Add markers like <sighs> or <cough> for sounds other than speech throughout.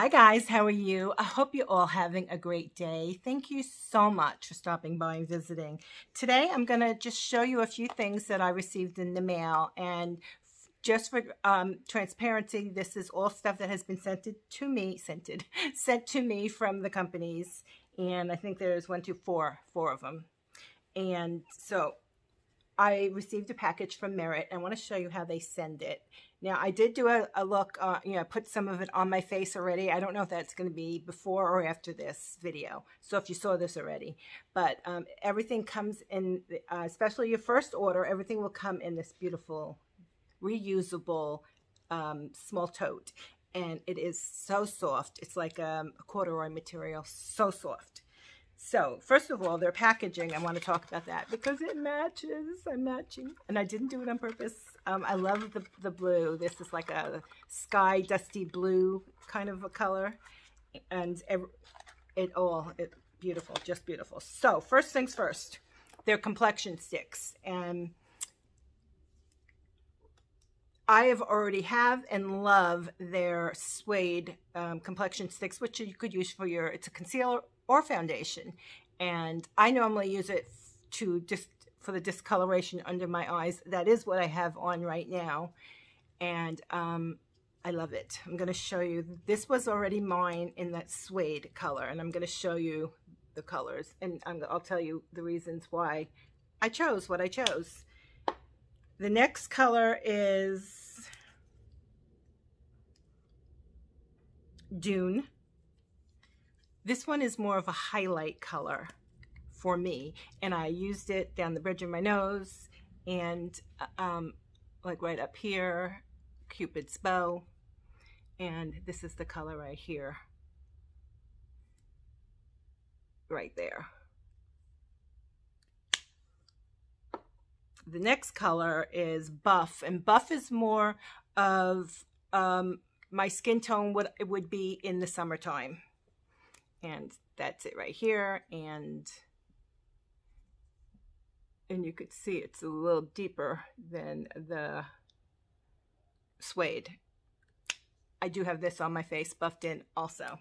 Hi guys, how are you? I hope you're all having a great day. Thank you so much for stopping by and visiting. Today I'm going to just show you a few things that I received in the mail and just for um, transparency, this is all stuff that has been sent to me, sent, it, <laughs> sent to me from the companies. And I think there's one, two, four, four of them. And so I received a package from Merit. I want to show you how they send it. Now, I did do a, a look, uh, you know, put some of it on my face already. I don't know if that's going to be before or after this video. So if you saw this already. But um, everything comes in, uh, especially your first order, everything will come in this beautiful, reusable um, small tote. And it is so soft. It's like um, a corduroy material, so soft. So, first of all, their packaging, I want to talk about that because it matches. I'm matching. And I didn't do it on purpose. Um, I love the, the blue. This is like a sky dusty blue kind of a color. And it, it all, it, beautiful, just beautiful. So, first things first, their complexion sticks. And I have already have and love their suede um, complexion sticks, which you could use for your, it's a concealer or foundation. And I normally use it to just for the discoloration under my eyes. That is what I have on right now. And um, I love it. I'm going to show you. This was already mine in that suede color. And I'm going to show you the colors. And i will tell you the reasons why I chose what I chose. The next color is Dune. This one is more of a highlight color for me. And I used it down the bridge of my nose and uh, um, like right up here, Cupid's bow. And this is the color right here. Right there. The next color is Buff. And Buff is more of um, my skin tone would, it would be in the summertime and that's it right here and and you could see it's a little deeper than the suede. I do have this on my face buffed in also.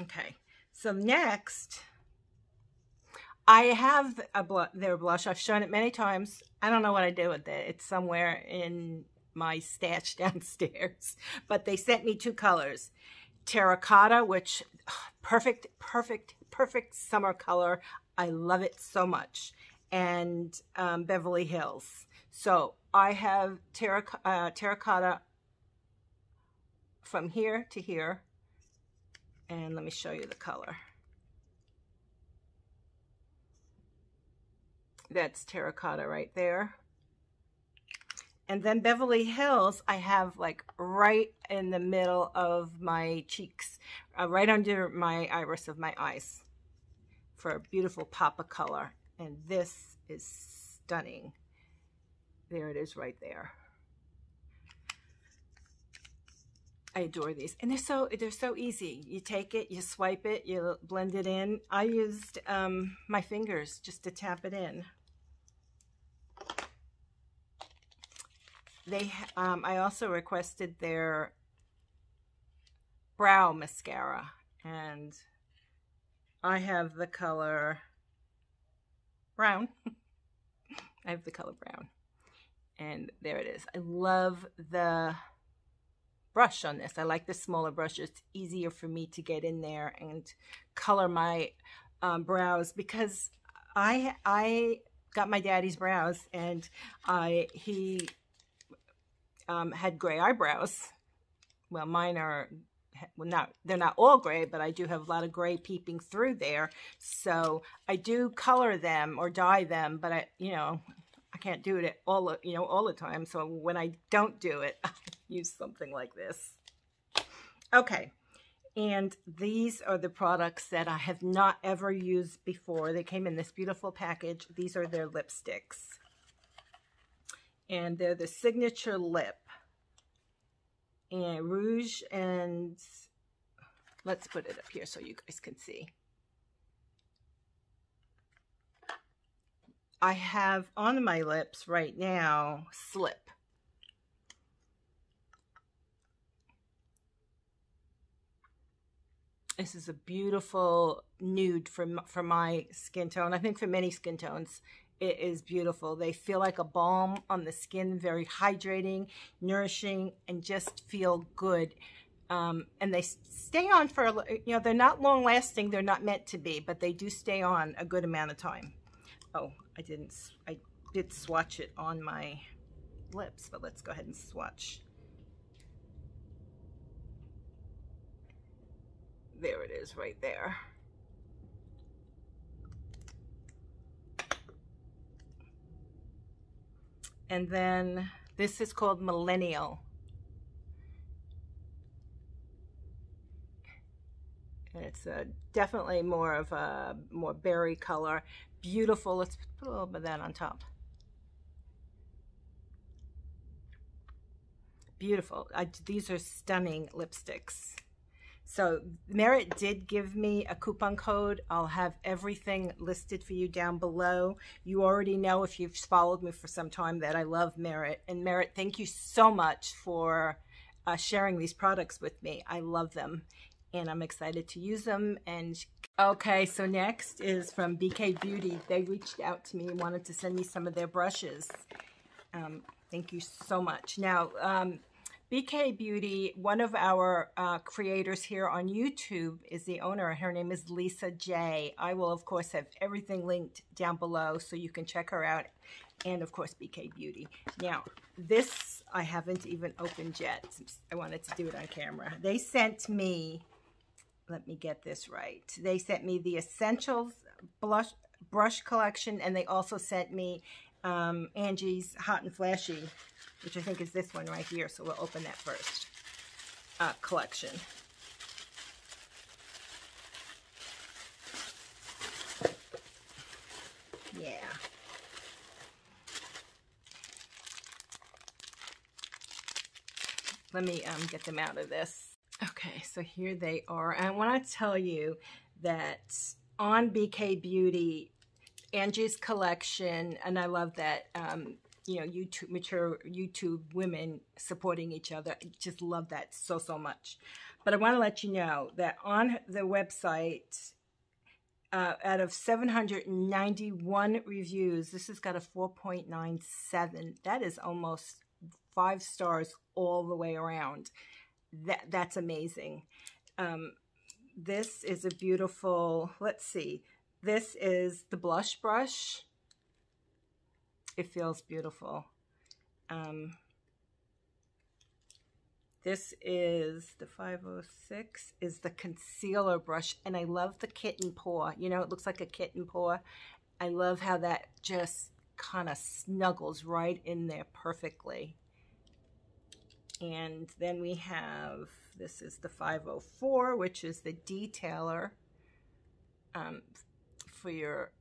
Okay, so next, I have a bl their blush. I've shown it many times. I don't know what I did with it. It's somewhere in my stash <laughs> downstairs. But they sent me two colors. Terracotta, which <sighs> perfect, perfect, perfect summer color. I love it so much. And um, Beverly Hills. So I have terrac uh, terracotta from here to here. And let me show you the color. That's terracotta right there. And then Beverly Hills, I have like right in the middle of my cheeks, uh, right under my iris of my eyes for a beautiful pop of color. And this is stunning. There it is right there. I adore these. And they're so they're so easy. You take it, you swipe it, you blend it in. I used um, my fingers just to tap it in. They, um, I also requested their brow mascara and I have the color brown. <laughs> I have the color brown. And there it is. I love the brush on this. I like the smaller brush. It's easier for me to get in there and color my um, brows because I I got my daddy's brows and I he um, had gray eyebrows. Well, mine are well, not they're not all gray, but I do have a lot of gray peeping through there. So I do color them or dye them, but I, you know, I can't do it all, you know, all the time. So when I don't do it, <laughs> I use something like this. Okay. And these are the products that I have not ever used before. They came in this beautiful package. These are their lipsticks and they're the signature lip. And rouge and let's put it up here so you guys can see. I have on my lips right now slip. This is a beautiful nude for, for my skin tone. I think for many skin tones it is beautiful. They feel like a balm on the skin, very hydrating, nourishing, and just feel good. Um, and they stay on for, a you know, they're not long lasting. They're not meant to be, but they do stay on a good amount of time. Oh, I didn't, I did swatch it on my lips, but let's go ahead and swatch. There it is right there. And then this is called Millennial. And it's a, definitely more of a more berry color. Beautiful. Let's put a little bit of that on top. Beautiful. I, these are stunning lipsticks. So Merit did give me a coupon code. I'll have everything listed for you down below. You already know if you've followed me for some time that I love Merit. And Merit, thank you so much for uh, sharing these products with me. I love them and I'm excited to use them. And okay, so next is from BK Beauty. They reached out to me and wanted to send me some of their brushes. Um, thank you so much. Now, um, BK Beauty, one of our uh, creators here on YouTube is the owner. Her name is Lisa J. I will, of course, have everything linked down below so you can check her out. And, of course, BK Beauty. Now, this I haven't even opened yet. I wanted to do it on camera. They sent me, let me get this right. They sent me the Essentials blush brush collection, and they also sent me um, Angie's Hot and Flashy which I think is this one right here. So we'll open that first uh, collection. Yeah. Let me um, get them out of this. Okay, so here they are. And when I tell you that on BK Beauty, Angie's collection, and I love that um, you know, YouTube, mature YouTube women supporting each other. I just love that so, so much. But I want to let you know that on the website, uh, out of 791 reviews, this has got a 4.97. That is almost five stars all the way around. That That's amazing. Um, this is a beautiful, let's see, this is the blush brush it feels beautiful. Um, this is the 506 is the concealer brush and I love the kitten paw. You know, it looks like a kitten paw. I love how that just kind of snuggles right in there perfectly. And then we have, this is the 504, which is the detailer um, for your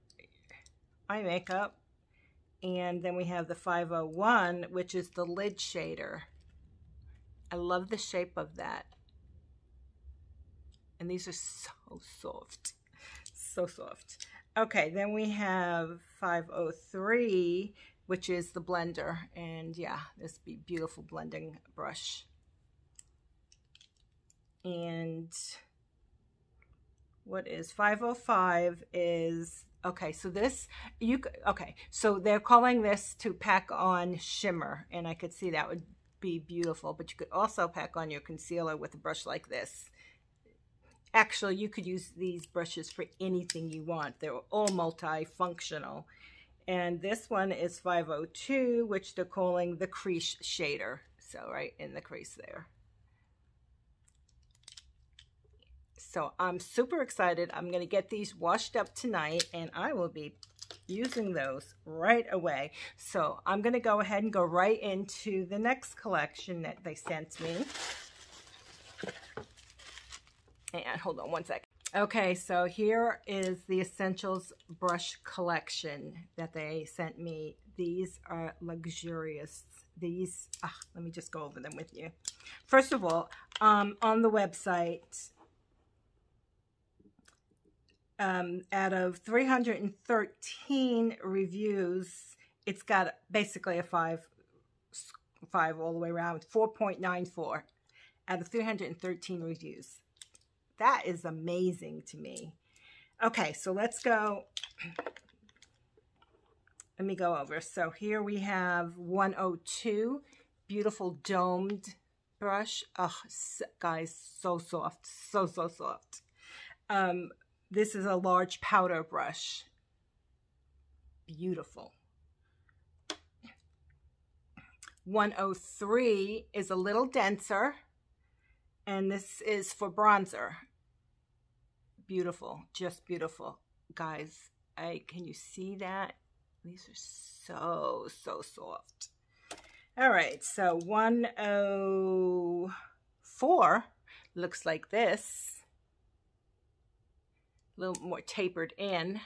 eye makeup. And then we have the 501, which is the lid shader. I love the shape of that. And these are so soft. So soft. Okay, then we have 503, which is the blender. And yeah, this be beautiful blending brush. And what is 505 is Okay, so this, you okay, so they're calling this to pack on shimmer, and I could see that would be beautiful, but you could also pack on your concealer with a brush like this. Actually, you could use these brushes for anything you want. They're all multifunctional. And this one is 502, which they're calling the crease shader. So right in the crease there. So I'm super excited. I'm going to get these washed up tonight and I will be using those right away. So I'm going to go ahead and go right into the next collection that they sent me. And hold on one second. Okay, so here is the Essentials brush collection that they sent me. These are luxurious. These, ah, let me just go over them with you. First of all, um, on the website, um, out of 313 reviews, it's got basically a five, five all the way around, 4.94 out of 313 reviews. That is amazing to me. Okay, so let's go. Let me go over. So here we have 102, beautiful domed brush. Oh, guys, so soft, so, so soft. Um, this is a large powder brush. Beautiful. 103 is a little denser, and this is for bronzer. Beautiful, just beautiful. Guys, I can you see that? These are so, so soft. All right, so 104 looks like this. A little more tapered in.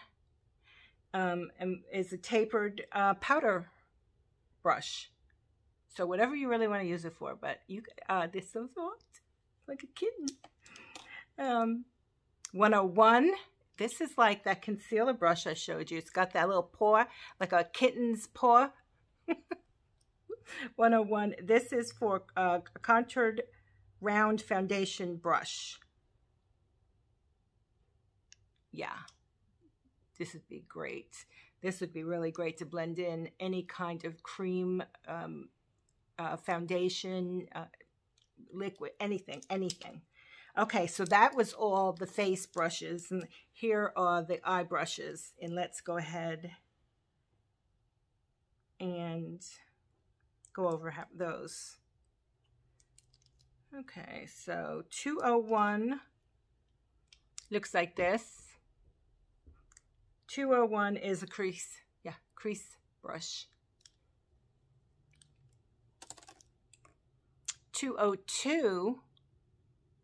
Um, and is a tapered uh, powder brush. So whatever you really want to use it for, but you, uh, they're so soft, like a kitten. Um, 101, this is like that concealer brush I showed you. It's got that little paw, like a kitten's paw. <laughs> 101, this is for uh, a contoured round foundation brush. Yeah, this would be great. This would be really great to blend in any kind of cream um, uh, foundation, uh, liquid, anything, anything. Okay, so that was all the face brushes, and here are the eye brushes. And let's go ahead and go over those. Okay, so 201 looks like this. 201 is a crease, yeah, crease brush. 202,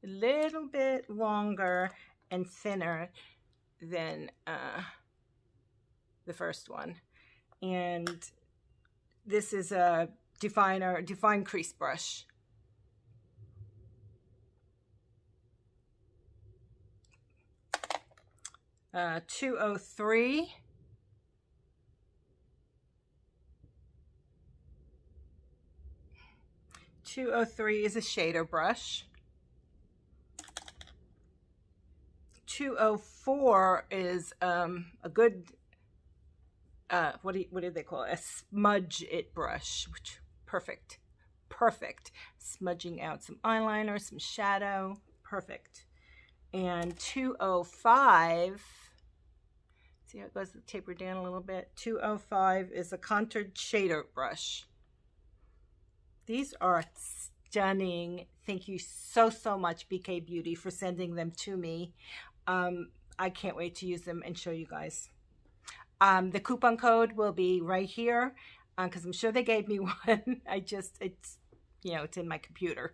a little bit longer and thinner than uh, the first one. And this is a definer, define crease brush. Uh, 203 203 is a shader brush. 204 is um, a good, uh, what, do you, what do they call it? A smudge it brush, which perfect, perfect. Smudging out some eyeliner, some shadow, perfect. And 205, see how it goes taper down a little bit? 205 is a contoured shader brush. These are stunning. Thank you so, so much, BK Beauty, for sending them to me. Um, I can't wait to use them and show you guys. Um, the coupon code will be right here because uh, I'm sure they gave me <laughs> one. I just, it's, you know, it's in my computer.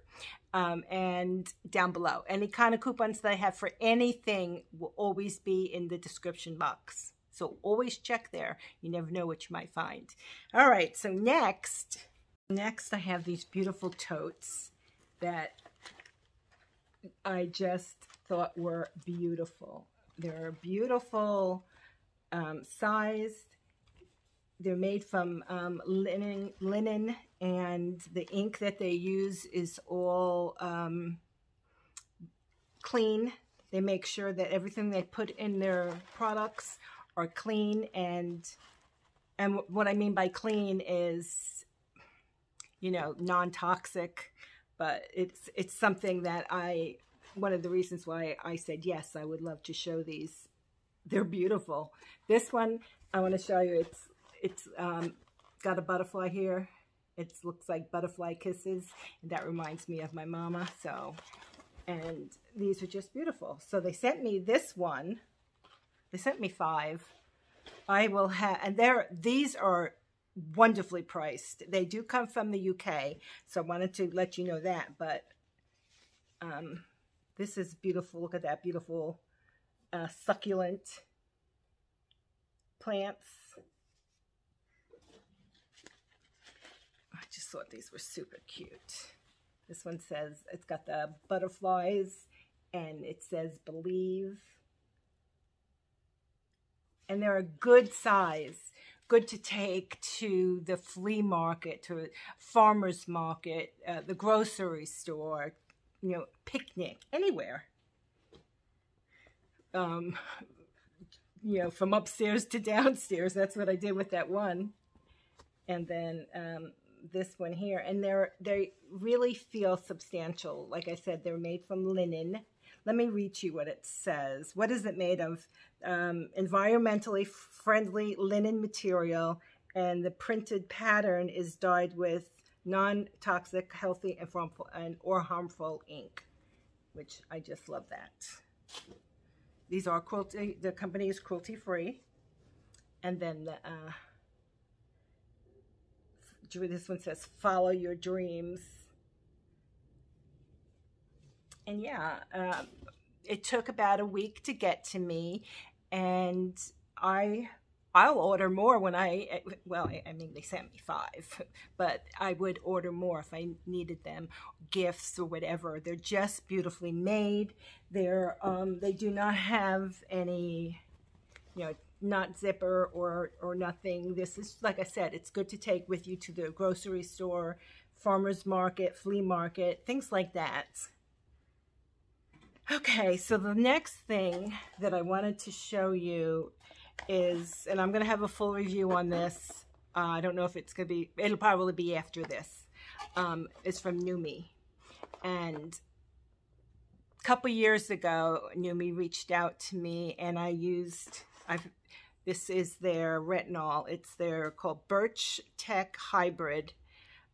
Um, and down below. Any kind of coupons that I have for anything will always be in the description box. So always check there. You never know what you might find. All right, so next Next, I have these beautiful totes that I just thought were beautiful. They're beautiful um, sized. They're made from um, linen, linen, and the ink that they use is all um, clean. They make sure that everything they put in their products are clean and and what I mean by clean is you know, non-toxic, but it's it's something that I one of the reasons why I said yes, I would love to show these. They're beautiful. This one I want to show you. It's it's um, got a butterfly here. It looks like butterfly kisses, and that reminds me of my mama. So, and these are just beautiful. So they sent me this one. They sent me five. I will have, and there. These are wonderfully priced. They do come from the UK, so I wanted to let you know that. But um, this is beautiful. Look at that beautiful uh, succulent plants. I just thought these were super cute. This one says, it's got the butterflies and it says believe. And they're a good size good to take to the flea market, to farmer's market, uh, the grocery store, you know, picnic, anywhere. um, you know, from upstairs to downstairs. That's what I did with that one. And then um, this one here. And they're, they really feel substantial. Like I said, they're made from linen. Let me read you what it says. What is it made of? Um, environmentally friendly linen material. And the printed pattern is dyed with non-toxic, healthy, and, harmful, and or harmful ink, which I just love that. These are cruelty, the company is cruelty free. And then the, uh, this one says, follow your dreams. And yeah, um, it took about a week to get to me. And I I'll order more when I, well, I mean, they sent me five, <laughs> but I would order more if I needed them, gifts or whatever. They're just beautifully made. They're, um, they do not have any, you know, not zipper or, or nothing. This is, like I said, it's good to take with you to the grocery store, farmer's market, flea market, things like that. Okay, so the next thing that I wanted to show you is, and I'm going to have a full review on this. Uh, I don't know if it's going to be, it'll probably be after this. Um, it's from Noomi. And a couple years ago, Noomi reached out to me and I used, I've, this is their retinol. It's their called Birch Tech Hybrid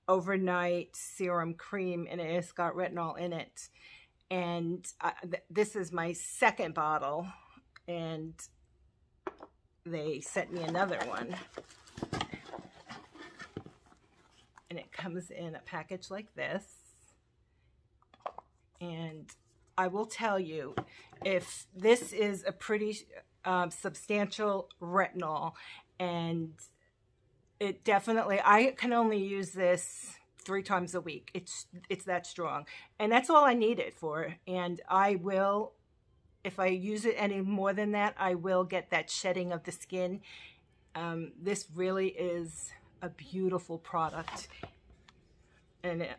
Overnight Serum Cream and it's got retinol in it. And uh, th this is my second bottle and they sent me another one. And it comes in a package like this. And I will tell you, if this is a pretty um, substantial retinol, and it definitely, I can only use this three times a week. It's it's that strong. And that's all I need it for. And I will if I use it any more than that, I will get that shedding of the skin. Um, this really is a beautiful product. And it,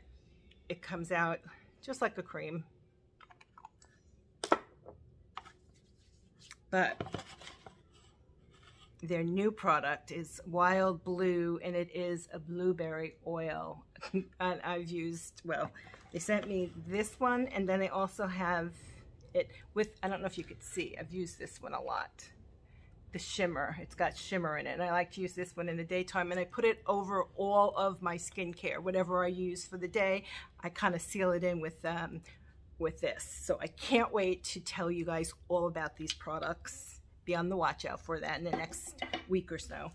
it comes out just like a cream. But their new product is Wild Blue, and it is a blueberry oil. <laughs> and I've used, well, they sent me this one, and then they also have it with, I don't know if you could see, I've used this one a lot. The shimmer, it's got shimmer in it. And I like to use this one in the daytime and I put it over all of my skincare. Whatever I use for the day, I kind of seal it in with, um, with this. So I can't wait to tell you guys all about these products. Be on the watch out for that in the next week or so.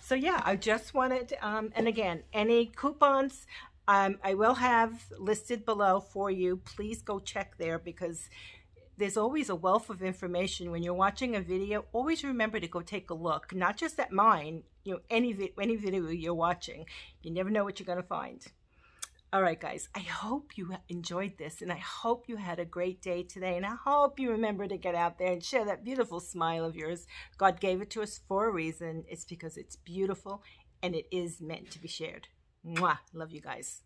So yeah, I just wanted, um, and again, any coupons, um, I will have listed below for you. Please go check there because there's always a wealth of information when you're watching a video. Always remember to go take a look, not just at mine, you know, any, any video you're watching. You never know what you're going to find. All right, guys, I hope you enjoyed this and I hope you had a great day today. And I hope you remember to get out there and share that beautiful smile of yours. God gave it to us for a reason. It's because it's beautiful and it is meant to be shared. Mwah. Love you guys.